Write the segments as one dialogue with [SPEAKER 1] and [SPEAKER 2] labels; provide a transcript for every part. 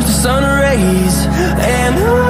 [SPEAKER 1] the sun rays and I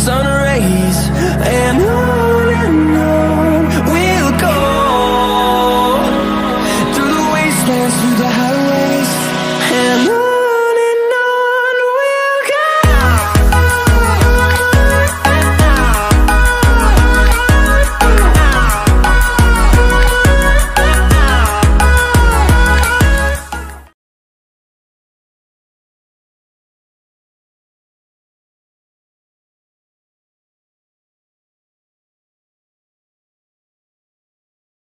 [SPEAKER 1] sun rays and I